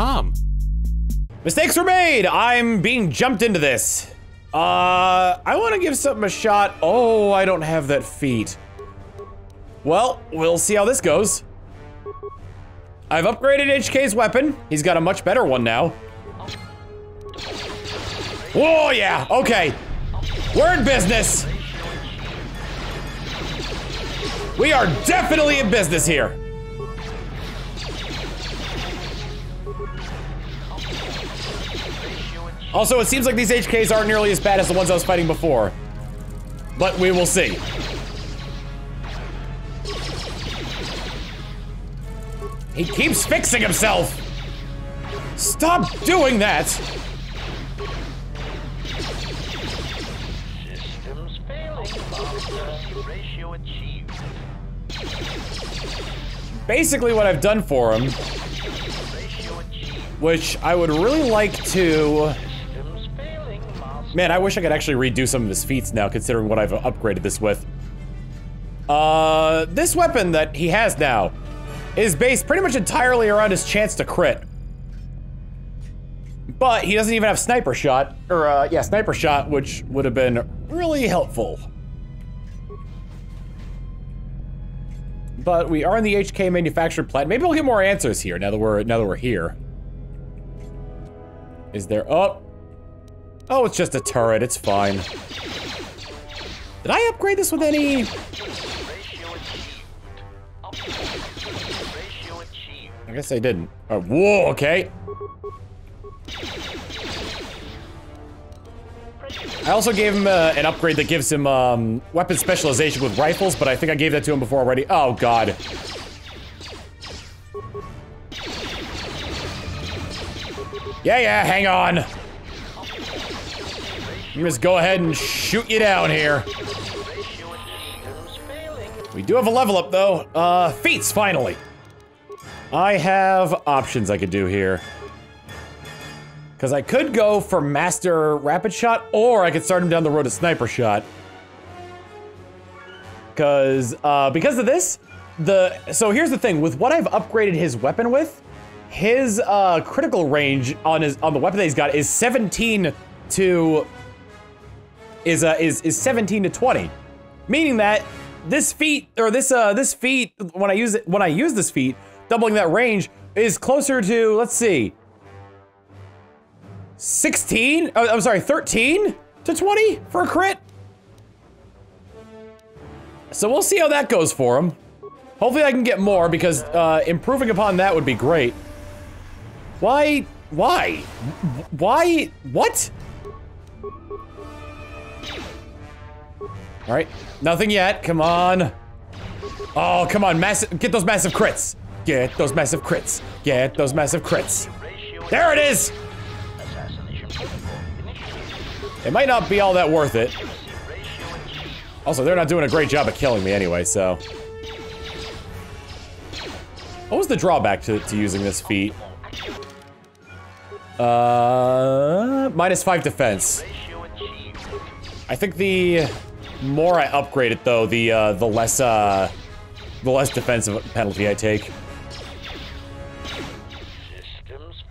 Tom. Mistakes were made! I'm being jumped into this. Uh, I want to give something a shot. Oh, I don't have that feat. Well, we'll see how this goes. I've upgraded HK's weapon. He's got a much better one now. Oh, yeah, okay. We're in business. We are definitely in business here. Also, it seems like these HKs aren't nearly as bad as the ones I was fighting before. But we will see. He keeps fixing himself! Stop doing that! Systems failing. Ratio achieved. Basically what I've done for him, which I would really like to... Man, I wish I could actually redo some of his feats now, considering what I've upgraded this with. Uh, this weapon that he has now is based pretty much entirely around his chance to crit. But he doesn't even have sniper shot, or uh, yeah, sniper shot, which would have been really helpful. But we are in the HK manufactured plant. Maybe we'll get more answers here now that we're now that we're here. Is there? Oh, oh, it's just a turret. It's fine. Did I upgrade this with any? I guess I didn't. Oh, whoa, okay. I also gave him uh, an upgrade that gives him um, weapon specialization with rifles, but I think I gave that to him before already. Oh, God. Yeah, yeah, hang on. Me just go ahead and shoot you down here. We do have a level up, though. Uh, feats, finally. I have options I could do here. Because I could go for Master Rapid Shot, or I could start him down the road to Sniper Shot. Because, uh, because of this, the, so here's the thing, with what I've upgraded his weapon with, his, uh, critical range on his, on the weapon that he's got is 17 to, is, uh, is, is 17 to 20. Meaning that this feat, or this, uh, this feat, when I use it, when I use this feat, doubling that range, is closer to, let's see, 16? Oh, I'm sorry, 13 to 20 for a crit? So we'll see how that goes for him. Hopefully I can get more because uh, improving upon that would be great. Why? Why? Why? What? All right, nothing yet. Come on. Oh, come on, massive. Get those massive crits. Get those massive crits. Get those massive crits. There it is. It might not be all that worth it. Also, they're not doing a great job at killing me anyway, so. What was the drawback to, to using this feat? Uh, minus five defense. I think the more I upgrade it, though, the uh, the less uh, the less defensive penalty I take.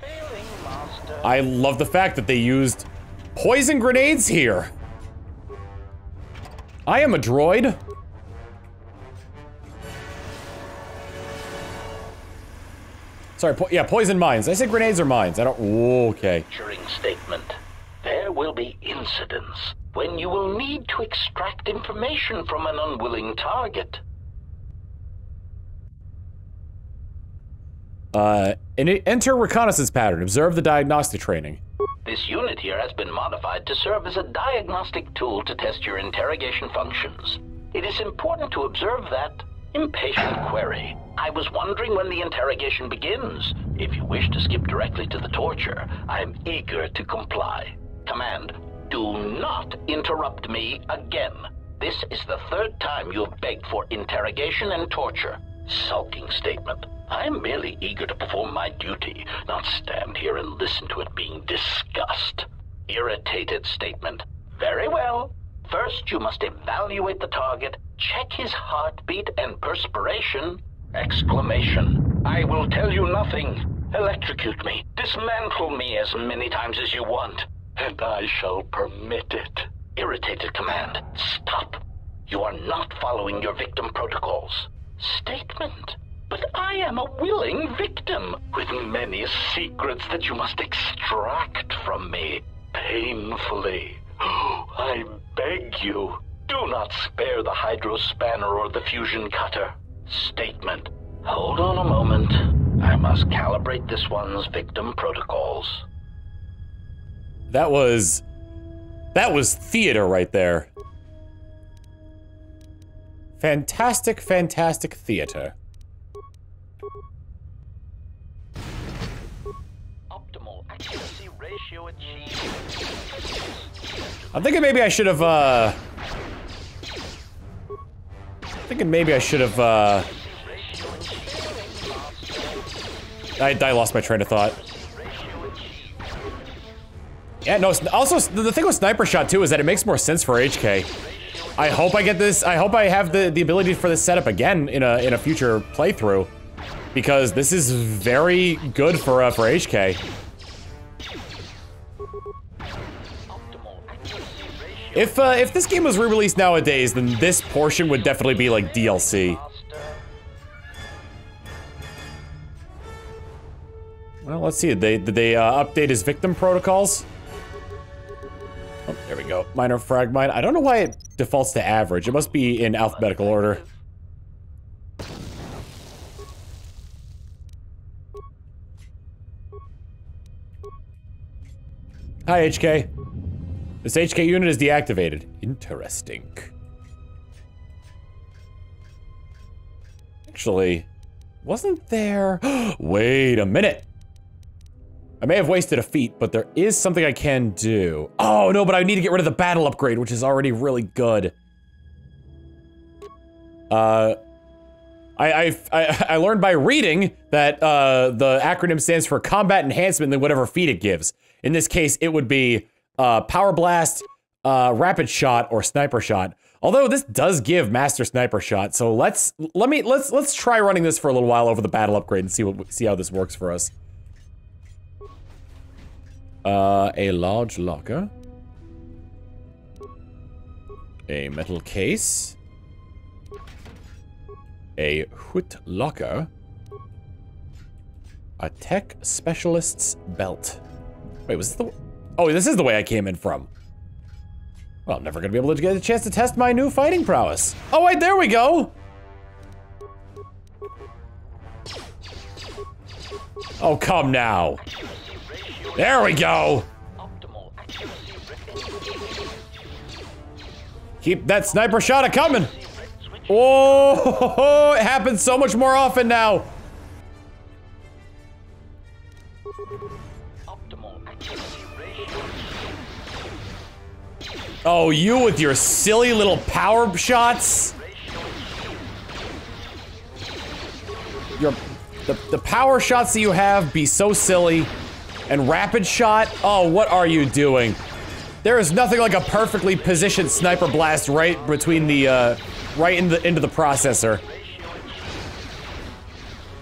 Failing. I love the fact that they used poison grenades here. I am a droid. Sorry, po yeah, poison mines. I said grenades or mines. I don't. Okay. During statement. Will be incidents when you will need to extract information from an unwilling target. Uh, enter reconnaissance pattern. Observe the diagnostic training. This unit here has been modified to serve as a diagnostic tool to test your interrogation functions. It is important to observe that impatient query. I was wondering when the interrogation begins. If you wish to skip directly to the torture, I am eager to comply. Command, do not interrupt me again. This is the third time you have begged for interrogation and torture. Sulking statement. I am merely eager to perform my duty, not stand here and listen to it being discussed. Irritated statement. Very well. First, you must evaluate the target, check his heartbeat and perspiration. Exclamation. I will tell you nothing. Electrocute me. Dismantle me as many times as you want. And I shall permit it. Irritated command. Stop. You are not following your victim protocols. Statement. But I am a willing victim with many secrets that you must extract from me painfully. I beg you, do not spare the hydro spanner or the fusion cutter. Statement. Hold on a moment. I must calibrate this one's victim protocols. That was... That was theater right there. Fantastic, fantastic theater. Optimal accuracy ratio achieved. I'm thinking maybe I should have, uh... Thinking maybe I should have, uh... I, I lost my train of thought. Yeah, no, also, the thing with Sniper Shot, too, is that it makes more sense for HK. I hope I get this, I hope I have the, the ability for this setup again in a, in a future playthrough. Because this is very good for, uh, for HK. If, uh, if this game was re-released nowadays, then this portion would definitely be, like, DLC. Well, let's see. Did they, did they uh, update his victim protocols? Oh, there we go. Minor fragmine. I don't know why it defaults to average. It must be in alphabetical order. Hi, HK. This HK unit is deactivated. Interesting. Actually, wasn't there... Wait a minute. I may have wasted a feat, but there is something I can do. Oh, no, but I need to get rid of the battle upgrade, which is already really good. Uh... I, I, I, learned by reading that uh, the acronym stands for Combat Enhancement than whatever feat it gives. In this case, it would be uh, Power Blast, uh, Rapid Shot, or Sniper Shot. Although this does give Master Sniper Shot, so let's let me let's let's try running this for a little while over the battle upgrade and see what see how this works for us. Uh, a large locker, a metal case, a hood locker, a tech specialist's belt. Wait, was this the? Oh, this is the way I came in from. Well, I'm never gonna be able to get a chance to test my new fighting prowess. Oh wait, there we go. Oh, come now. There we go. Keep that sniper shot a coming. Oh, it happens so much more often now. Oh, you with your silly little power shots. Your the, the power shots that you have be so silly. And rapid shot, oh, what are you doing? There is nothing like a perfectly positioned sniper blast right between the, uh, right in the, into the processor.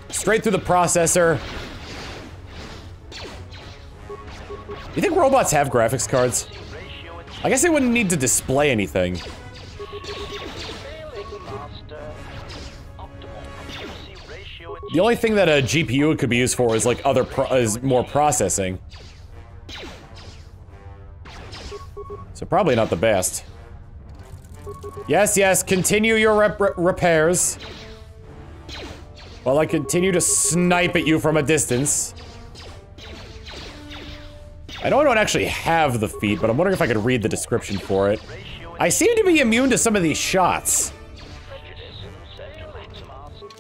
Straight through the processor. You think robots have graphics cards? I guess they wouldn't need to display anything. The only thing that a GPU could be used for is like other is more processing. So probably not the best. Yes, yes, continue your rep repairs. While I continue to snipe at you from a distance. I know I don't actually have the feat, but I'm wondering if I could read the description for it. I seem to be immune to some of these shots.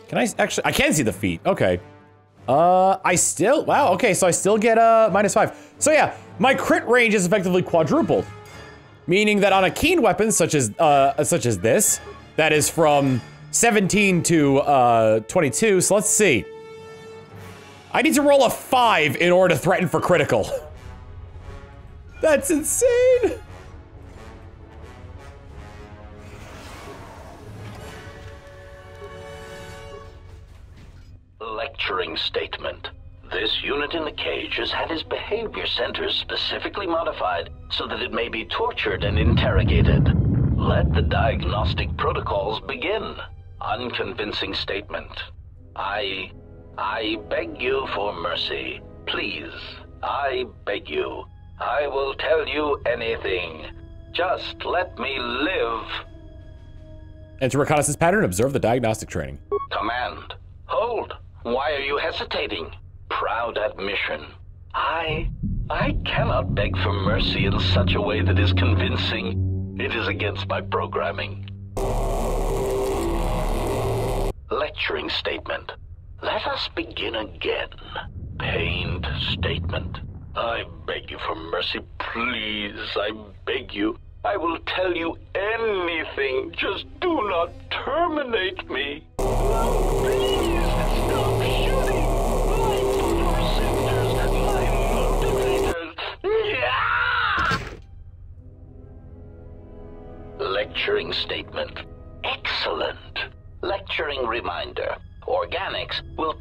Can I actually? I can see the feat. Okay. Uh, I still. Wow. Okay, so I still get uh minus five. So yeah, my crit range is effectively quadrupled, meaning that on a keen weapon such as uh such as this, that is from 17 to uh 22. So let's see. I need to roll a five in order to threaten for critical. That's insane. Lecturing statement. This unit in the cage has had his behavior centers specifically modified so that it may be tortured and interrogated. Let the diagnostic protocols begin. Unconvincing statement. I. I beg you for mercy. Please. I beg you. I will tell you anything. Just let me live. Enter reconnaissance pattern, observe the diagnostic training. Command. Hold. Why are you hesitating? Proud admission. I. I cannot beg for mercy in such a way that is convincing. It is against my programming. Lecturing statement. Let us begin again. Pained statement. I beg you for mercy, please. I beg you. I will tell you anything. Just do not terminate me.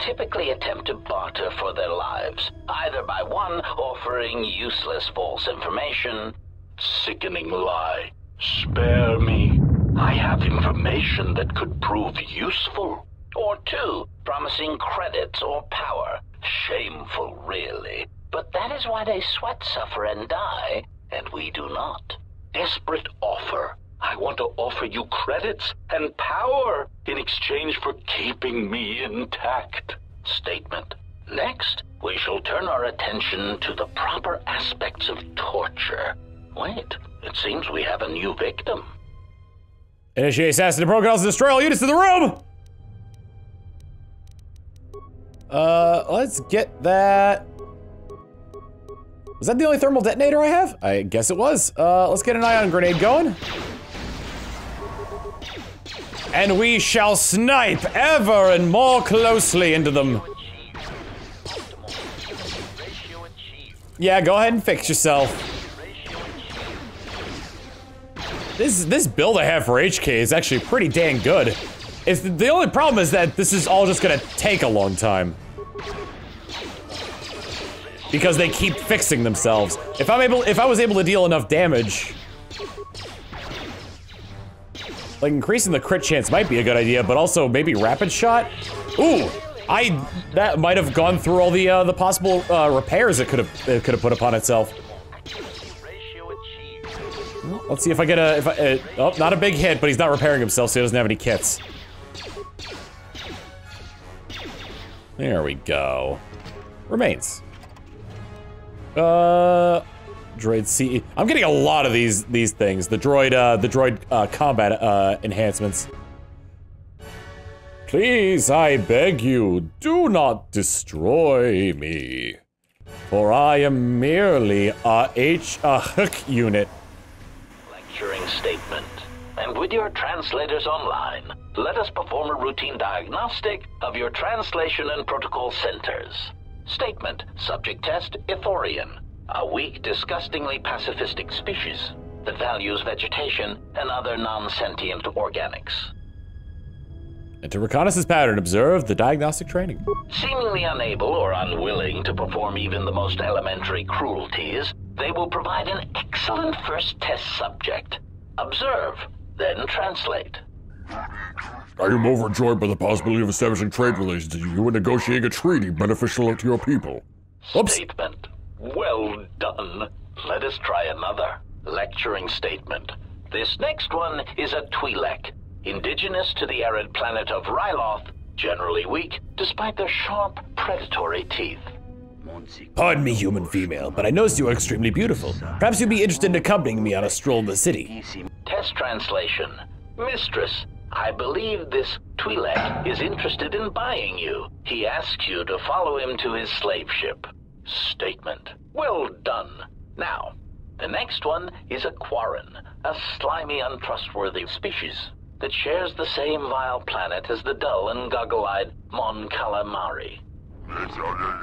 Typically attempt to barter for their lives, either by one offering useless false information, sickening lie, spare me, I have information that could prove useful, or two, promising credits or power, shameful really, but that is why they sweat, suffer, and die, and we do not. Desperate offer. I want to offer you credits and power in exchange for keeping me intact. Statement. Next, we shall turn our attention to the proper aspects of torture. Wait, it seems we have a new victim. Initiate assassin protocols to destroy all units in the room! Uh, let's get that. Was that the only thermal detonator I have? I guess it was. Uh, let's get an ion grenade going. And we shall snipe ever and more closely into them. Yeah, go ahead and fix yourself. This this build I have for HK is actually pretty dang good. It's the only problem is that this is all just gonna take a long time. Because they keep fixing themselves. If I'm able if I was able to deal enough damage, like, increasing the crit chance might be a good idea, but also maybe rapid shot? Ooh! I- that might have gone through all the, uh, the possible, uh, repairs it could have, it could have put upon itself. let's see if I get a, if I, uh, oh, not a big hit, but he's not repairing himself, so he doesn't have any kits. There we go. Remains. Uh... Droid CE. I'm getting a lot of these these things. The droid, uh, the droid uh, combat uh, enhancements. Please, I beg you, do not destroy me. For I am merely a H a hook unit. Lecturing statement. And with your translators online, let us perform a routine diagnostic of your translation and protocol centers. Statement. Subject test, Ithorian. A weak, disgustingly pacifistic species that values vegetation and other non-sentient organics. Enter reconnaissance pattern, observe the diagnostic training. Seemingly unable or unwilling to perform even the most elementary cruelties, they will provide an excellent first test subject. Observe, then translate. I am overjoyed by the possibility of establishing trade relations with you and negotiating a treaty beneficial to your people. Oops. Statement. Well done. Let us try another. Lecturing statement. This next one is a Twi'lek, indigenous to the arid planet of Ryloth, generally weak despite their sharp, predatory teeth. Pardon me, human female, but I noticed you are extremely beautiful. Perhaps you'd be interested in accompanying me on a stroll in the city. Test translation. Mistress, I believe this Twi'lek is interested in buying you. He asks you to follow him to his slave ship. Statement. Well done. Now, the next one is a Quarren, a slimy, untrustworthy species that shares the same vile planet as the dull and goggle-eyed Mon Calamari.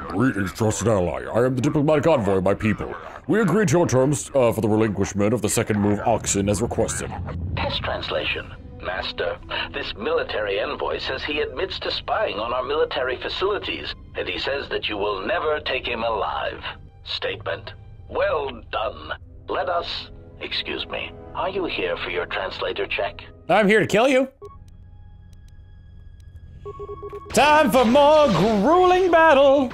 Greetings, trusted ally. I am the diplomatic envoy of my people. We agreed to your terms uh, for the relinquishment of the second move oxen as requested. Test translation. Master, this military envoy says he admits to spying on our military facilities, and he says that you will never take him alive. Statement. Well done. Let us. Excuse me. Are you here for your translator check? I'm here to kill you. Time for more grueling battle.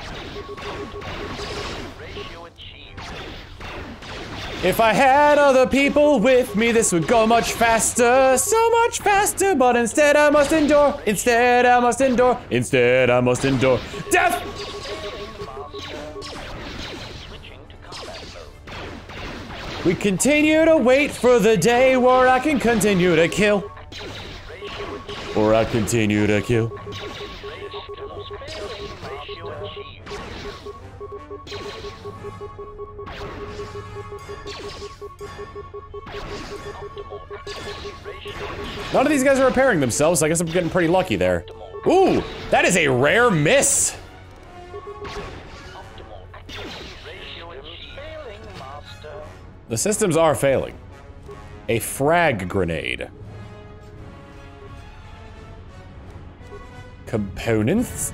If I had other people with me, this would go much faster, so much faster. But instead, I must endure. Instead, I must endure. Instead, I must endure death. We continue to wait for the day where I can continue to kill. Or I continue to kill. None of these guys are repairing themselves, I guess I'm getting pretty lucky there. Ooh, that is a rare miss. The systems are failing. A frag grenade. Components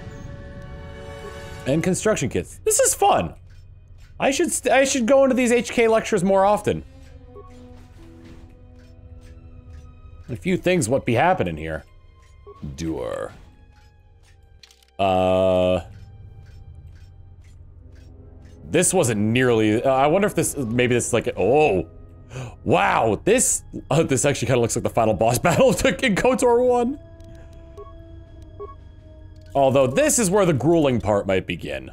and construction kits. This is fun. I should I should go into these HK lectures more often. A few things what be happening here. Door. Uh. This wasn't nearly. Uh, I wonder if this maybe this is like oh, wow. This uh, this actually kind of looks like the final boss battle in Kotor one. Although this is where the grueling part might begin.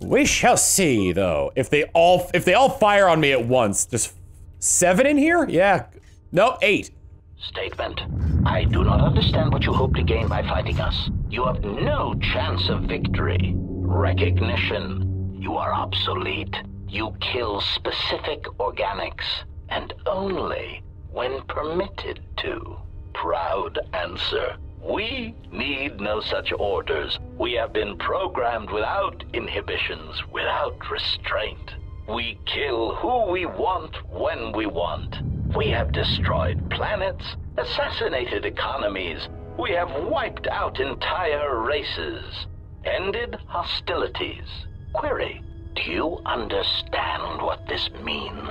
We shall see, though. If they all if they all fire on me at once, there's seven in here. Yeah, no, eight. Statement. I do not understand what you hope to gain by fighting us. You have no chance of victory. Recognition. You are obsolete. You kill specific organics, and only when permitted to. Proud answer. We need no such orders. We have been programmed without inhibitions, without restraint. We kill who we want when we want. We have destroyed planets, assassinated economies. We have wiped out entire races, ended hostilities. Query, do you understand what this means?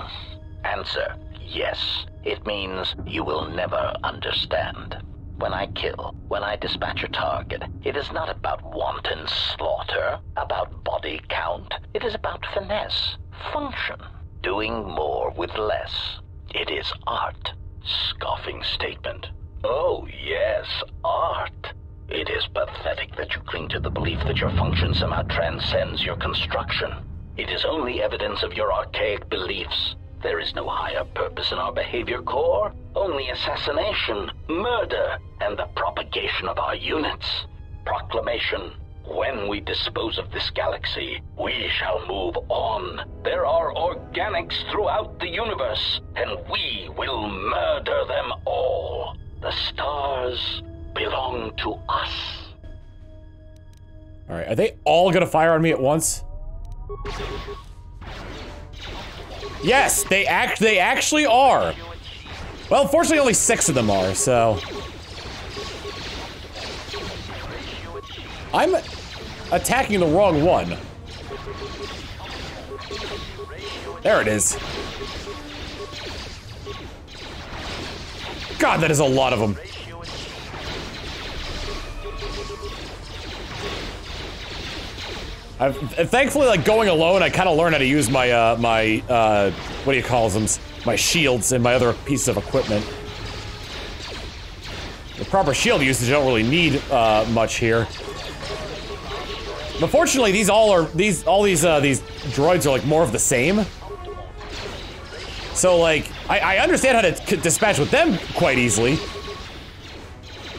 Answer, yes. It means you will never understand. When I kill, when I dispatch a target, it is not about wanton slaughter, about body count. It is about finesse, function, doing more with less. It is art. Scoffing statement. Oh, yes, art. It is pathetic that you cling to the belief that your function somehow transcends your construction. It is only evidence of your archaic beliefs. There is no higher purpose in our behavior core, only assassination, murder, and the propagation of our units. Proclamation. When we dispose of this galaxy, we shall move on. There are organics throughout the universe, and we will murder them all. The stars belong to us. All right, are they all gonna fire on me at once? Yes, they act. They actually are. Well, fortunately only six of them are. So I'm attacking the wrong one. There it is. God, that is a lot of them. I've, thankfully, like going alone, I kind of learned how to use my uh, my uh, what do you call them? My shields and my other pieces of equipment. The proper shield usage, I don't really need uh, much here. But fortunately, these all are these all these uh, these droids are like more of the same. So like, I, I understand how to dispatch with them quite easily.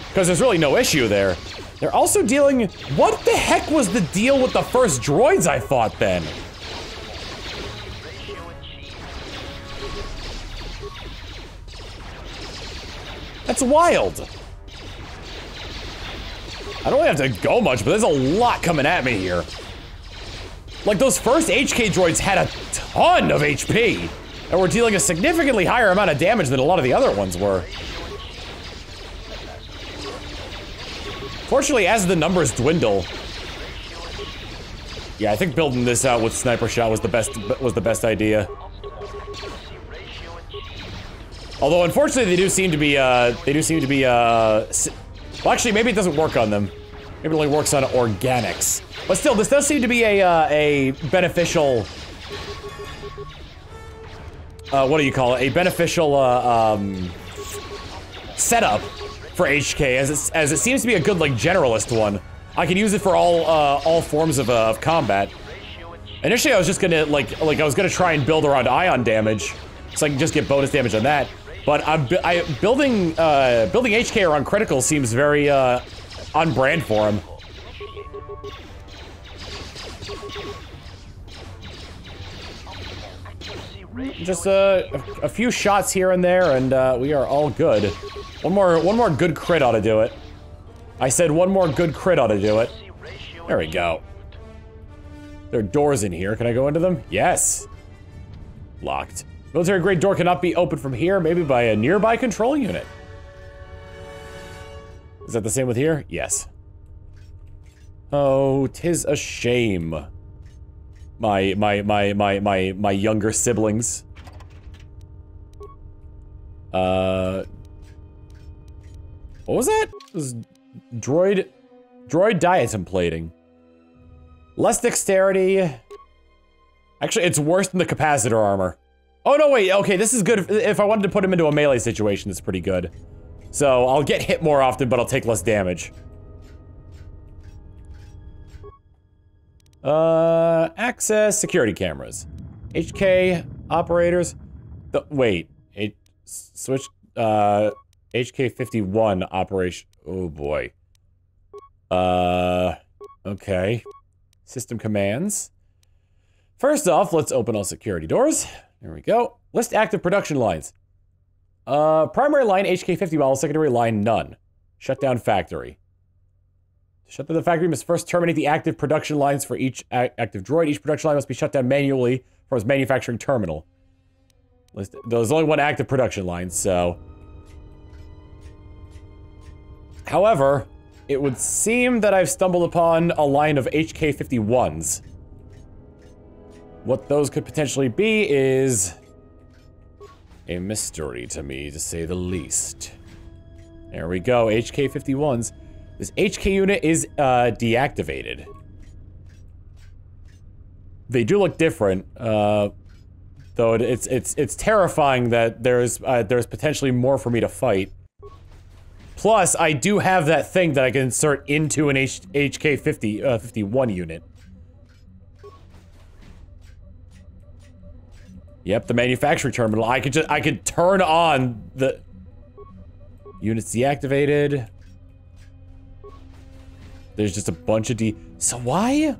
Because there's really no issue there. They're also dealing... What the heck was the deal with the first droids I fought then? That's wild. I don't really have to go much, but there's a lot coming at me here. Like, those first HK droids had a ton of HP, and were dealing a significantly higher amount of damage than a lot of the other ones were. Fortunately, as the numbers dwindle, yeah, I think building this out with sniper shot was the best was the best idea. Although unfortunately, they do seem to be uh, they do seem to be uh, well, actually, maybe it doesn't work on them. Maybe it only works on organics. But still, this does seem to be a uh, a beneficial. Uh, what do you call it? A beneficial uh, um, setup for HK, as it, as it seems to be a good like generalist one. I can use it for all uh, all forms of, uh, of combat. Initially, I was just gonna like like I was gonna try and build around ion damage, so I can just get bonus damage on that. But I'm I, building uh, building HK around critical seems very uh, on brand for him. Just uh, a, few shots here and there, and uh, we are all good. One more, one more good crit ought to do it. I said one more good crit ought to do it. There we go. There are doors in here. Can I go into them? Yes. Locked. Military grade door cannot be opened from here, maybe by a nearby control unit. Is that the same with here? Yes. Oh, tis a shame. My, my, my, my, my, my younger siblings. Uh... What was that? It was droid... Droid diatom plating. Less dexterity. Actually, it's worse than the capacitor armor. Oh, no, wait. Okay, this is good. If I wanted to put him into a melee situation, it's pretty good. So, I'll get hit more often, but I'll take less damage. Uh, access security cameras. HK operators. The, wait. It, switch, uh, HK51 operation. Oh, boy. Uh, okay. System commands. First off, let's open all security doors. There we go. List active production lines. Uh, primary line HK50 model, secondary line none. Shut down factory. Shut down the factory must first terminate the active production lines for each active droid. Each production line must be shut down manually from its manufacturing terminal. There's only one active production line, so... However, it would seem that I've stumbled upon a line of HK51s. What those could potentially be is a mystery to me, to say the least. There we go, HK-51s. This HK unit is uh, deactivated. They do look different, uh, though it, it's it's it's terrifying that there's uh, there's potentially more for me to fight. Plus, I do have that thing that I can insert into an H HK-50 uh, 51 unit. Yep, the manufacturing terminal. I could just I could turn on the units deactivated. There's just a bunch of D. So why?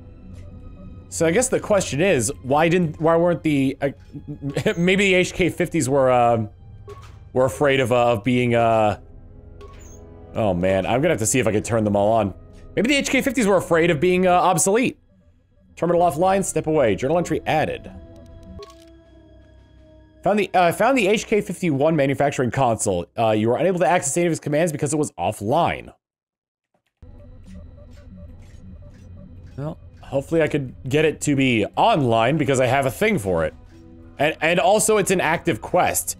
So I guess the question is, why didn't why weren't the uh, maybe the HK50s were uh, were afraid of uh, of being uh Oh man, I'm gonna have to see if I can turn them all on. Maybe the HK50s were afraid of being uh, obsolete. Terminal offline, step away. Journal entry added. Found the uh, found the HK51 manufacturing console. Uh, you were unable to access any of his commands because it was offline. Well, hopefully I could get it to be online because I have a thing for it. And and also it's an active quest.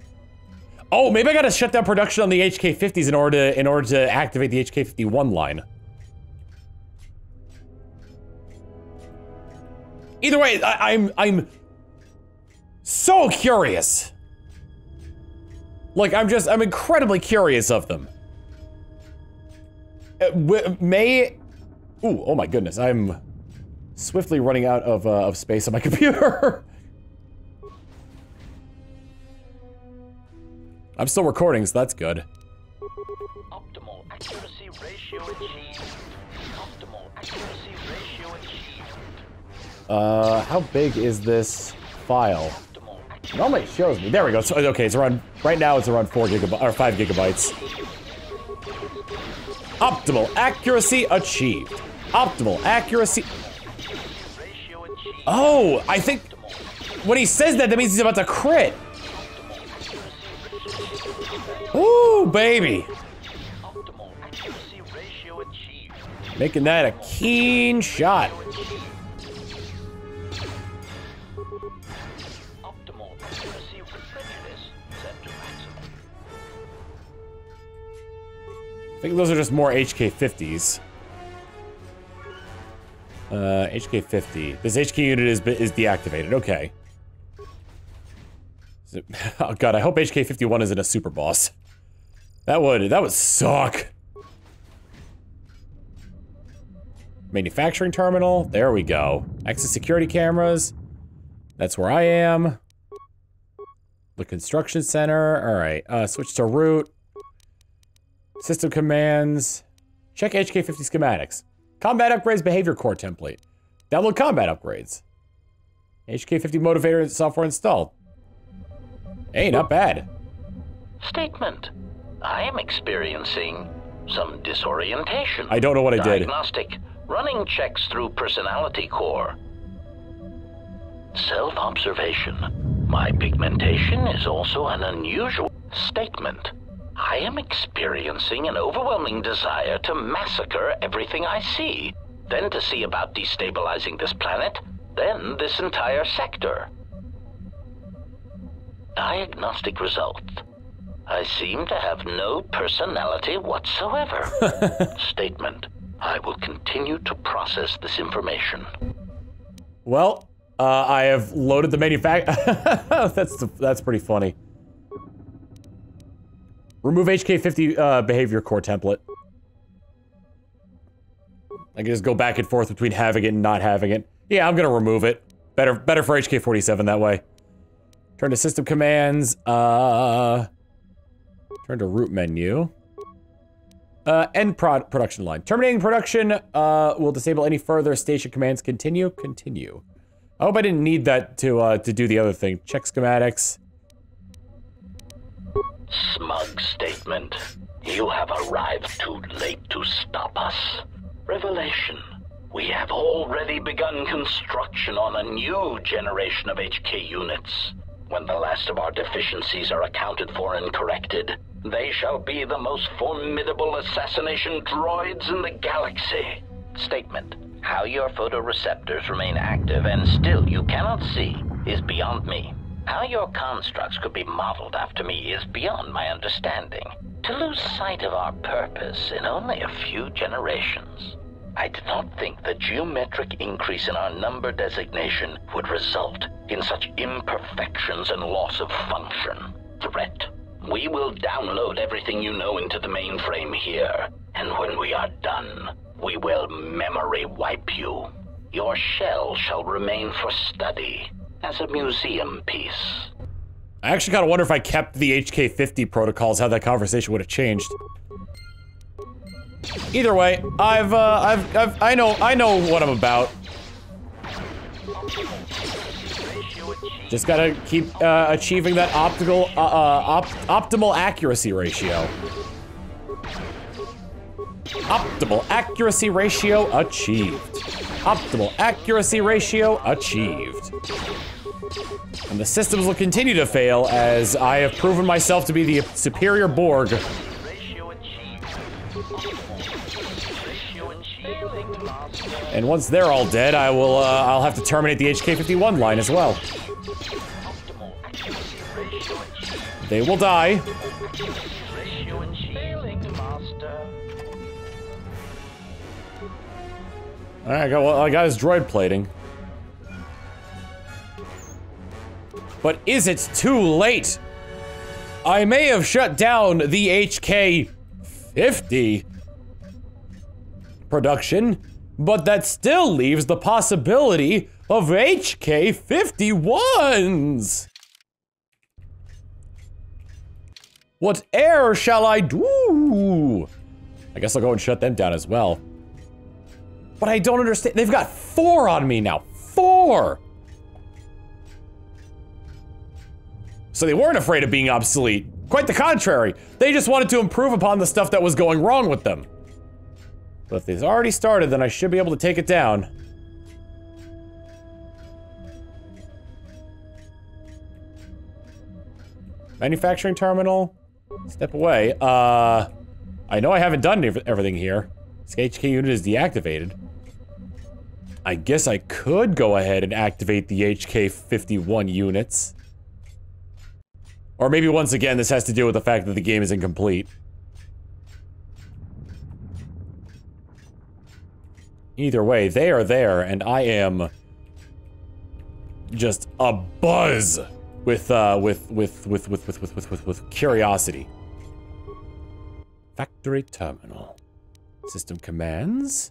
Oh, maybe I gotta shut down production on the HK50s in order to in order to activate the HK51 line. Either way, I, I'm I'm so curious. Like, I'm just, I'm incredibly curious of them. Uh, may, ooh, oh my goodness, I'm swiftly running out of, uh, of space on my computer. I'm still recording, so that's good. Optimal accuracy ratio achieved. Optimal accuracy ratio achieved. Uh, how big is this file? Normally only shows me. There we go. So, okay, it's around, right now it's around 4 gigabytes, or 5 gigabytes. Optimal accuracy achieved. Optimal accuracy. Oh, I think when he says that, that means he's about to crit. Ooh, baby. Making that a keen shot. Think those are just more HK50s. Uh, HK50. This HK unit is is deactivated. Okay. It- oh god, I hope HK51 isn't a super boss. That would that would suck. Manufacturing terminal. There we go. Access security cameras. That's where I am. The construction center. All right. Uh, switch to route. System commands. Check HK50 schematics. Combat upgrades behavior core template. Download combat upgrades. HK50 motivator software installed. Hey, not bad. Statement. I am experiencing some disorientation. I don't know what I did. Diagnostic. Running checks through personality core. Self-observation. My pigmentation is also an unusual statement. I am experiencing an overwhelming desire to massacre everything I see, then to see about destabilizing this planet, then this entire sector. Diagnostic result. I seem to have no personality whatsoever. Statement. I will continue to process this information. Well, uh, I have loaded the manufact. that's that's pretty funny. Remove HK50 uh, behavior core template. I can just go back and forth between having it and not having it. Yeah, I'm gonna remove it. Better, better for HK47 that way. Turn to system commands. Uh, turn to root menu. Uh, end prod production line. Terminating production uh, will disable any further station commands. Continue. Continue. I hope I didn't need that to uh, to do the other thing. Check schematics. Smug statement. You have arrived too late to stop us. Revelation. We have already begun construction on a new generation of HK units. When the last of our deficiencies are accounted for and corrected, they shall be the most formidable assassination droids in the galaxy. Statement. How your photoreceptors remain active and still you cannot see is beyond me. How your constructs could be modeled after me is beyond my understanding. To lose sight of our purpose in only a few generations. I did not think the geometric increase in our number designation would result in such imperfections and loss of function. Threat. We will download everything you know into the mainframe here, and when we are done, we will memory wipe you. Your shell shall remain for study as a museum piece. I actually kind of wonder if I kept the HK50 protocols, how that conversation would have changed. Either way, I've, uh, I've, I've, I know, I know what I'm about. Just gotta keep uh, achieving that optical, uh, uh, op optimal accuracy ratio. Optimal accuracy ratio achieved. Optimal accuracy ratio achieved. And the systems will continue to fail as I have proven myself to be the superior Borg. And once they're all dead, I will, uh, I'll have to terminate the HK-51 line as well. They will die. Alright, I got, well, I got his droid plating. But is it too late? I may have shut down the HK-50 production, but that still leaves the possibility of HK-51s. What error shall I do? I guess I'll go and shut them down as well. But I don't understand. They've got four on me now. Four! So they weren't afraid of being obsolete. Quite the contrary. They just wanted to improve upon the stuff that was going wrong with them. But if they've already started, then I should be able to take it down. Manufacturing terminal. Step away. Uh, I know I haven't done everything here. This HK unit is deactivated. I guess I could go ahead and activate the HK-51 units. Or maybe once again, this has to do with the fact that the game is incomplete. Either way, they are there, and I am just a buzz with uh with with with with with with with, with curiosity. Factory terminal. System commands.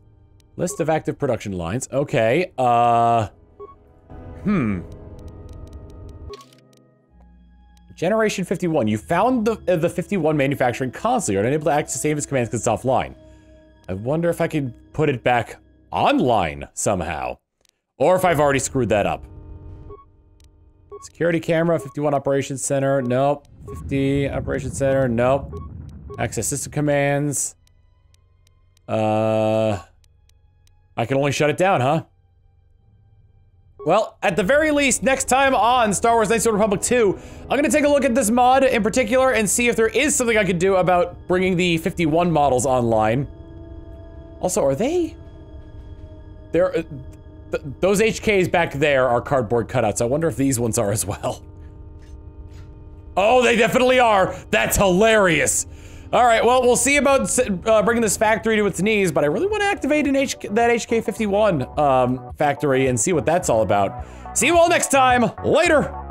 List of active production lines. Okay. Uh Hmm. Generation 51. You found the uh, the 51 manufacturing console. You're unable to access of its commands because it's offline. I wonder if I can put it back online somehow. Or if I've already screwed that up. Security camera, 51 operations center, nope. 50 operations center, nope. Access system commands. Uh, I can only shut it down, huh? Well, at the very least, next time on Star Wars Knights of the Republic 2, I'm gonna take a look at this mod in particular and see if there is something I could do about bringing the 51 models online. Also, are they? They're, uh, th those HKs back there are cardboard cutouts. I wonder if these ones are as well. Oh, they definitely are. That's hilarious. All right, well, we'll see about uh, bringing this factory to its knees, but I really want to activate an HK, that HK-51 um, factory and see what that's all about. See you all next time. Later.